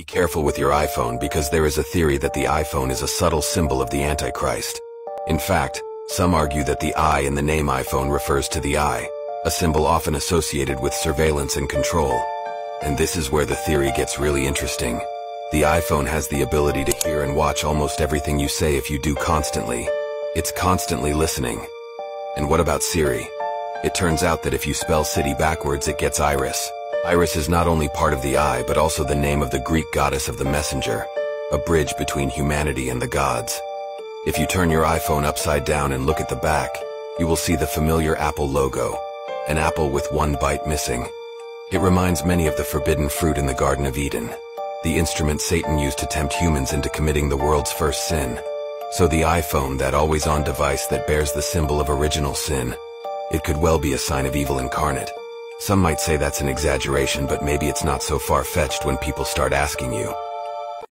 Be careful with your iPhone because there is a theory that the iPhone is a subtle symbol of the Antichrist. In fact, some argue that the I in the name iPhone refers to the eye, a symbol often associated with surveillance and control. And this is where the theory gets really interesting. The iPhone has the ability to hear and watch almost everything you say if you do constantly. It's constantly listening. And what about Siri? It turns out that if you spell Siri backwards, it gets Iris. Iris is not only part of the eye, but also the name of the Greek goddess of the messenger, a bridge between humanity and the gods. If you turn your iPhone upside down and look at the back, you will see the familiar Apple logo, an apple with one bite missing. It reminds many of the forbidden fruit in the Garden of Eden, the instrument Satan used to tempt humans into committing the world's first sin. So the iPhone, that always-on device that bears the symbol of original sin, it could well be a sign of evil incarnate. Some might say that's an exaggeration, but maybe it's not so far-fetched when people start asking you,